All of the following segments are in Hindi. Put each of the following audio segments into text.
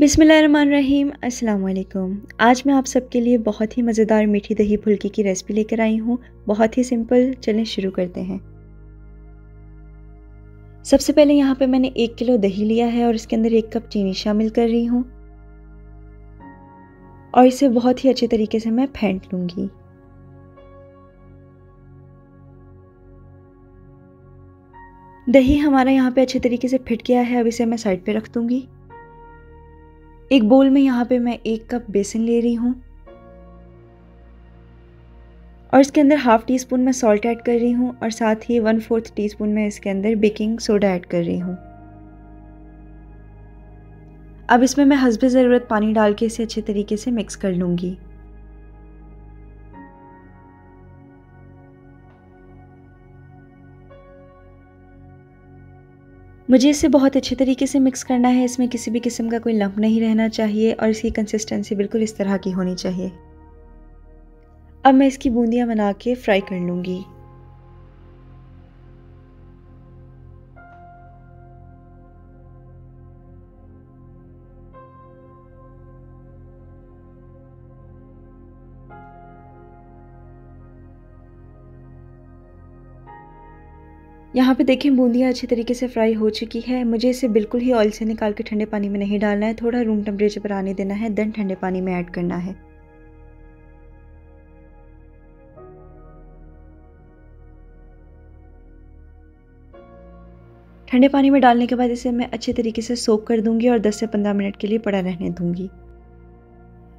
बिसमीम वालेकुम आज मैं आप सबके लिए बहुत ही मज़ेदार मीठी दही फुल्की की रेसिपी लेकर आई हूँ। बहुत ही सिंपल, चलें शुरू करते हैं। सबसे पहले यहाँ पे मैंने एक किलो दही लिया है और इसके अंदर एक कप चीनी शामिल कर रही हूँ। और इसे बहुत ही अच्छे तरीके से मैं फेंट लूँगी। दही हमारा यहाँ पे अच्छे तरीके से फिट गया है। अब इसे मैं साइड पे रख दूँगी। एक बोल में यहाँ पे मैं एक कप बेसन ले रही हूँ। और इसके अंदर हाफ़ टी स्पून मैं सॉल्ट ऐड कर रही हूँ और साथ ही वन फोर्थ टी स्पून मैं इसके अंदर बेकिंग सोडा ऐड कर रही हूँ। अब इसमें मैं हसब ज़रूरत पानी डाल के इसे अच्छे तरीके से मिक्स कर लूँगी। मुझे इसे बहुत अच्छे तरीके से मिक्स करना है। इसमें किसी भी किस्म का कोई लंप नहीं रहना चाहिए और इसकी कंसिस्टेंसी बिल्कुल इस तरह की होनी चाहिए। अब मैं इसकी बूंदियाँ बना के फ्राई कर लूँगी। यहाँ पे देखें, बूंदियाँ अच्छी तरीके से फ्राई हो चुकी है। मुझे इसे बिल्कुल ही ऑयल से निकाल के ठंडे पानी में नहीं डालना है। थोड़ा रूम टेम्परेचर पर आने देना है देन ठंडे पानी में ऐड करना है। ठंडे पानी में डालने के बाद इसे मैं अच्छे तरीके से सोक कर दूँगी और 10 से 15 मिनट के लिए पड़ा रहने दूँगी।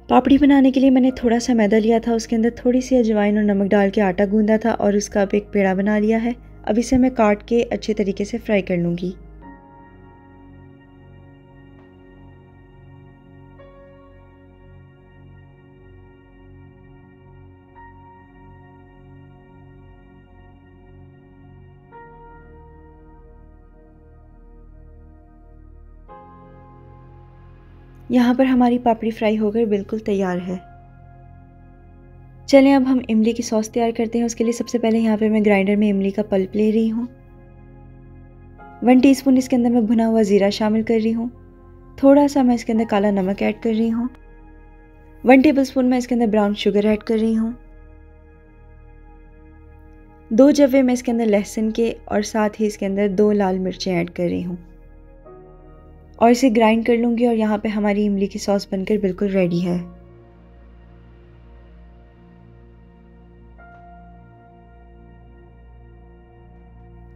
पापड़ी बनाने के लिए मैंने थोड़ा सा मैदा लिया था, उसके अंदर थोड़ी सी अजवाइन और नमक डाल के आटा गूंदा था और उसका अब एक पेड़ा बना लिया है। अब इसे मैं काट के अच्छे तरीके से फ्राई कर लूँगी। यहाँ पर हमारी पापड़ी फ्राई होकर बिल्कुल तैयार है। चलें, अब हम इमली की सॉस तैयार करते हैं। उसके लिए सबसे पहले यहाँ पे मैं ग्राइंडर में इमली का पल्प ले रही हूँ। वन टीस्पून इसके अंदर मैं भुना हुआ ज़ीरा शामिल कर रही हूँ। थोड़ा सा मैं इसके अंदर काला नमक ऐड कर रही हूँ। वन टेबल स्पून मैं इसके अंदर ब्राउन शुगर ऐड कर रही हूँ। दो जवे मैं इसके अंदर लहसुन के और साथ ही इसके अंदर दो लाल मिर्चें ऐड कर रही हूँ। और इसे ग्राइंड कर लूँगी और यहाँ पे हमारी इमली की सॉस बनकर बिल्कुल रेडी है।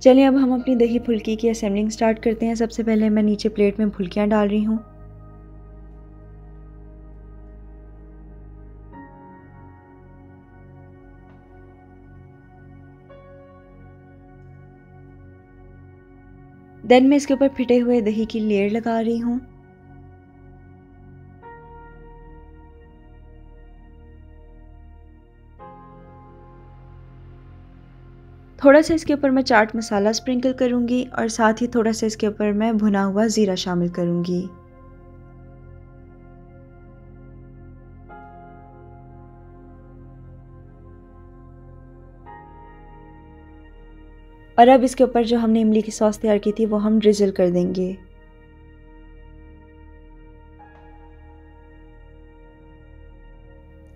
चलिए अब हम अपनी दही फुल्की की असेंबलिंग स्टार्ट करते हैं। सबसे पहले मैं नीचे प्लेट में फुल्कियाँ डाल रही हूँ। देन मैं इसके ऊपर फिटे हुए दही की लेयर लगा रही हूँ। थोड़ा सा इसके ऊपर मैं चाट मसाला स्प्रिंकल करूँगी और साथ ही थोड़ा सा इसके ऊपर मैं भुना हुआ ज़ीरा शामिल करूँगी। और अब इसके ऊपर जो हमने इमली की सॉस तैयार की थी, वो हम ड्रिजल कर देंगे।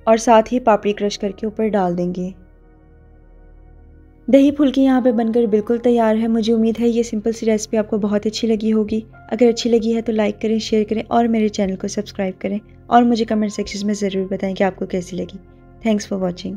और साथ ही पापड़ी क्रश करके ऊपर डाल देंगे। दही फुल्की यहाँ पे बनकर बिल्कुल तैयार है। मुझे उम्मीद है ये सिंपल सी रेसिपी आपको बहुत अच्छी लगी होगी। अगर अच्छी लगी है तो लाइक करें शेयर करें और मेरे चैनल को सब्सक्राइब करें और मुझे कमेंट सेक्शन में ज़रूर बताएँ कि आपको कैसी लगी। Thanks for watching